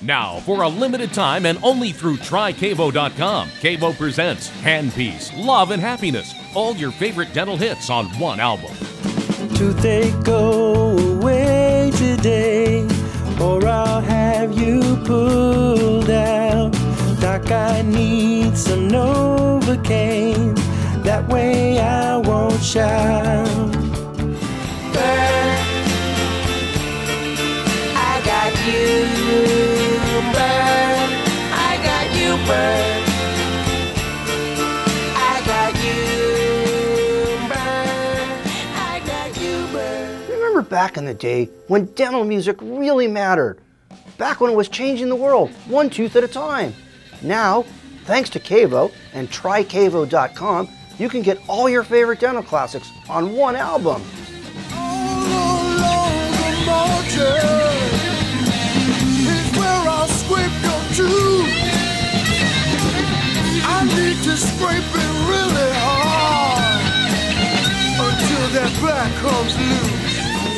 Now, for a limited time and only through trykavo.com, KaVo presents Handpiece, Love and Happiness, all your favorite dental hits on one album. Toothache go away today, or I'll have you pulled out. Doc, I need some Novocaine, that way I won't shout. Remember back in the day when dental music really mattered? Back when it was changing the world, one tooth at a time. Now, thanks to KaVo and trykavo.com, you can get all your favorite dental classics on one album. Black comes loose.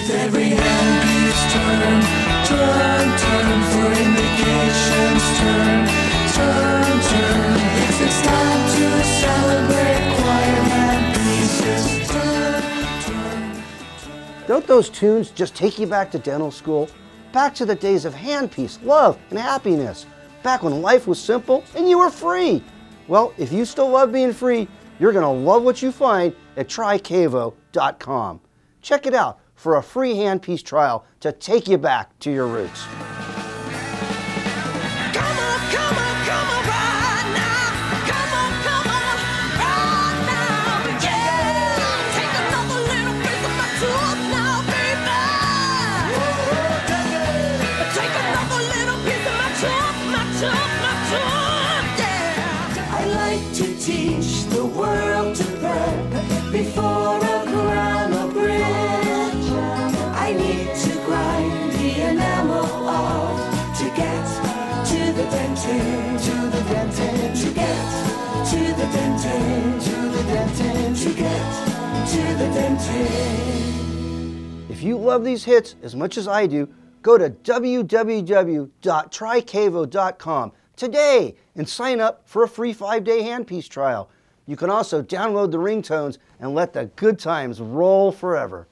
Every hand keeps turn, turn, turn for indications, turn, turn, turn. It's, time to celebrate choir hand pieces, turn, turn. Don't those tunes just take you back to dental school? Back to the days of handpiece, love, and happiness. Back when life was simple and you were free. Well, if you still love being free, you're going to love what you find at trykavo.com. Check it out for a free handpiece trial to take you back to your roots. Come on, come on, come on, If you love these hits as much as I do, go to www.trykavo.com today and sign up for a free five day handpiece trial. You can also download the ringtones and let the good times roll forever.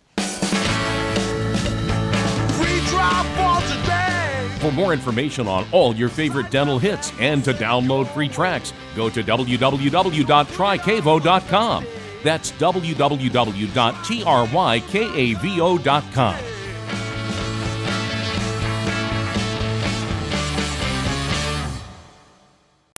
For more information on all your favorite dental hits and to download free tracks, go to www.trykavo.com. That's www.trykavo.com.